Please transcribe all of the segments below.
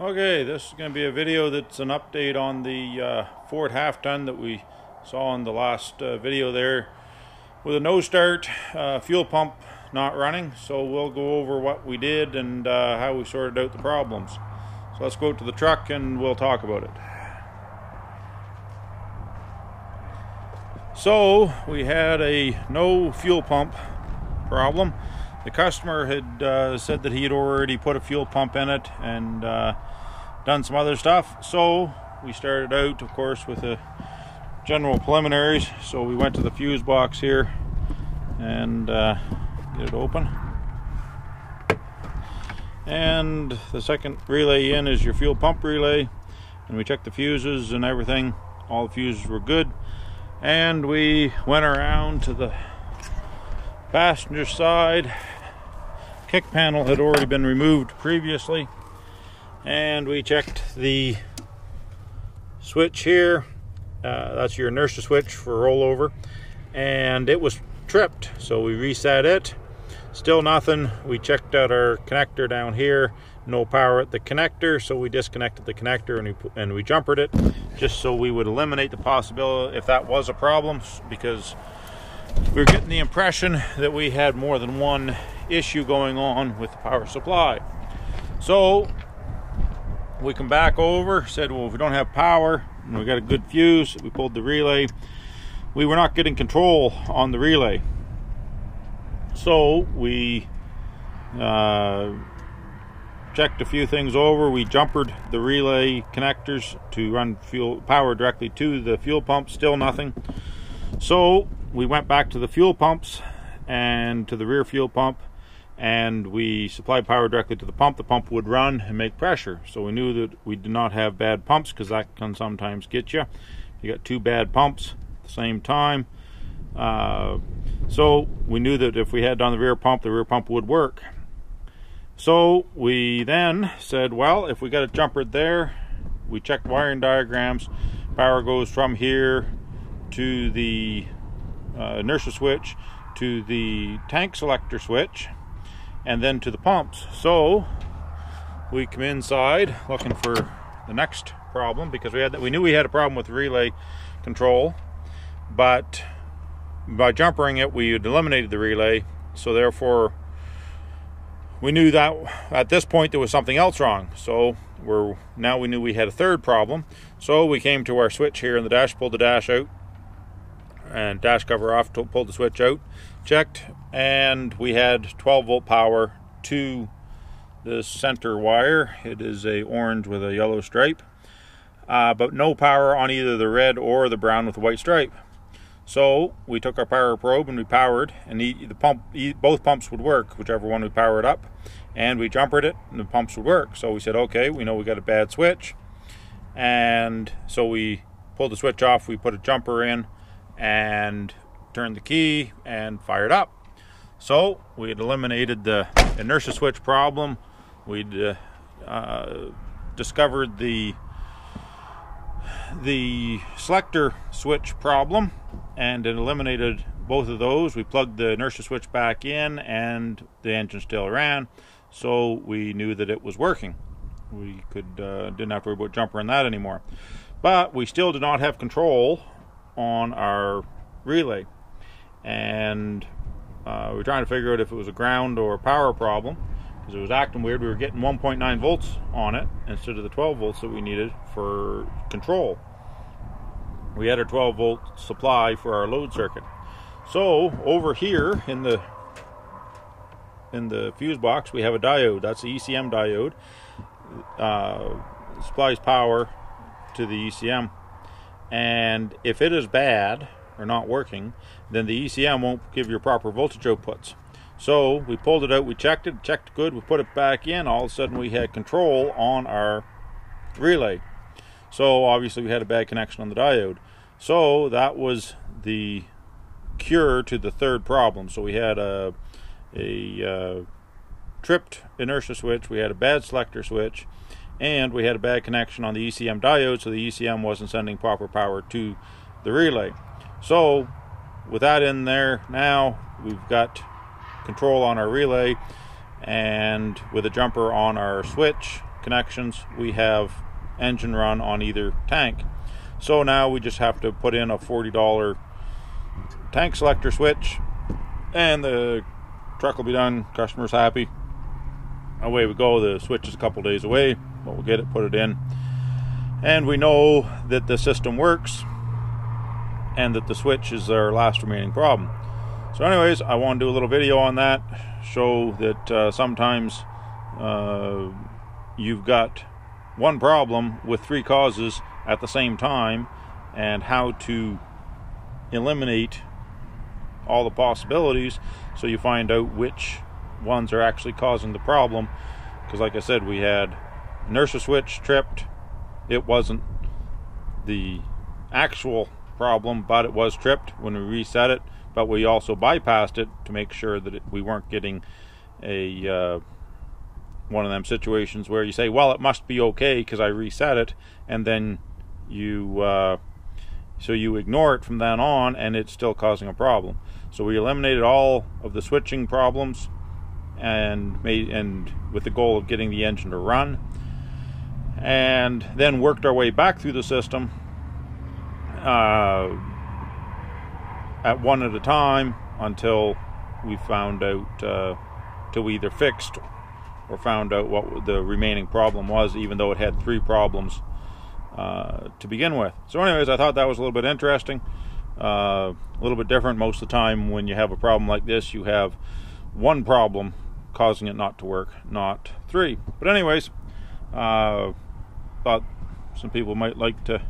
Okay, this is going to be a video that's an update on the uh, Ford half ton that we saw in the last uh, video there. With a no start uh, fuel pump not running so we'll go over what we did and uh, how we sorted out the problems. So let's go to the truck and we'll talk about it. So we had a no fuel pump problem the customer had uh, said that he had already put a fuel pump in it and uh, done some other stuff. So we started out, of course, with the general preliminaries. So we went to the fuse box here and uh, get it open. And the second relay in is your fuel pump relay. And we checked the fuses and everything. All the fuses were good. And we went around to the passenger side kick panel had already been removed previously. And we checked the switch here. Uh, that's your inertia switch for rollover. And it was tripped so we reset it. Still nothing. We checked out our connector down here. No power at the connector so we disconnected the connector and we, and we jumpered it just so we would eliminate the possibility if that was a problem because we were getting the impression that we had more than one issue going on with the power supply. So we come back over, said, well, if we don't have power and we got a good fuse, we pulled the relay. We were not getting control on the relay. So we uh, checked a few things over. We jumpered the relay connectors to run fuel power directly to the fuel pump, still nothing. So we went back to the fuel pumps and to the rear fuel pump and we supplied power directly to the pump. The pump would run and make pressure. So we knew that we did not have bad pumps because that can sometimes get you. You got two bad pumps at the same time. Uh, so we knew that if we had on the rear pump, the rear pump would work. So we then said, well, if we got a jumper there, we checked wiring diagrams. Power goes from here to the uh, inertia switch to the tank selector switch and then to the pumps. So we come inside looking for the next problem because we had that we knew we had a problem with relay control, but by jumpering it we had eliminated the relay. So therefore we knew that at this point there was something else wrong. So we're now we knew we had a third problem. So we came to our switch here in the dash, pulled the dash out, and dash cover off, pulled the switch out, checked, and we had 12 volt power to the center wire. It is a orange with a yellow stripe, uh, but no power on either the red or the brown with the white stripe. So we took our power probe and we powered, and the, the pump, both pumps would work, whichever one we powered up, and we jumpered it, and the pumps would work. So we said, okay, we know we got a bad switch, and so we pulled the switch off. We put a jumper in, and turned the key and fired up. So we had eliminated the inertia switch problem. We'd uh, uh, discovered the the selector switch problem and it eliminated both of those. We plugged the inertia switch back in and the engine still ran, so we knew that it was working. We could uh, didn't have to worry about jumper in that anymore. But we still did not have control on our relay. And uh, we were trying to figure out if it was a ground or a power problem because it was acting weird. We were getting 1.9 volts on it instead of the 12 volts that we needed for control. We had a 12 volt supply for our load circuit. So over here in the in the fuse box we have a diode. That's the ECM diode. Uh, supplies power to the ECM and if it is bad or not working, then the ECM won't give you proper voltage outputs. So we pulled it out, we checked it, checked good, we put it back in. All of a sudden, we had control on our relay. So obviously, we had a bad connection on the diode. So that was the cure to the third problem. So we had a a uh, tripped inertia switch, we had a bad selector switch, and we had a bad connection on the ECM diode, so the ECM wasn't sending proper power to the relay. So, with that in there, now we've got control on our relay, and with a jumper on our switch connections, we have engine run on either tank. So now we just have to put in a $40 tank selector switch and the truck will be done. Customer's happy. Away we go. The switch is a couple days away, but we'll get it, put it in. And we know that the system works and that the switch is our last remaining problem. So, anyways, I want to do a little video on that, show that uh, sometimes uh, you've got one problem with three causes at the same time, and how to eliminate all the possibilities so you find out which ones are actually causing the problem. Because, like I said, we had inertia switch tripped, it wasn't the actual problem, but it was tripped when we reset it but we also bypassed it to make sure that it, we weren't getting a uh, one of them situations where you say, "Well, it must be okay because I reset it," and then you uh, so you ignore it from then on, and it's still causing a problem. So we eliminated all of the switching problems, and made and with the goal of getting the engine to run, and then worked our way back through the system. Uh, at one at a time until we found out, uh, till we either fixed or found out what the remaining problem was, even though it had three problems uh, to begin with. So, anyways, I thought that was a little bit interesting, uh, a little bit different. Most of the time, when you have a problem like this, you have one problem causing it not to work, not three. But, anyways, uh, thought some people might like to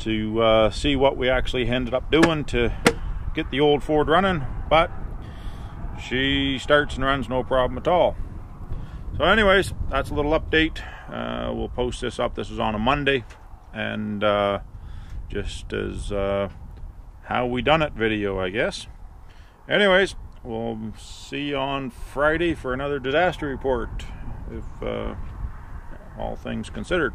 to uh, see what we actually ended up doing to get the old Ford running, but she starts and runs no problem at all. So anyways, that's a little update. Uh, we'll post this up. This is on a Monday, and uh, just as uh, how we done it video, I guess. Anyways, we'll see you on Friday for another disaster report, if uh, all things considered.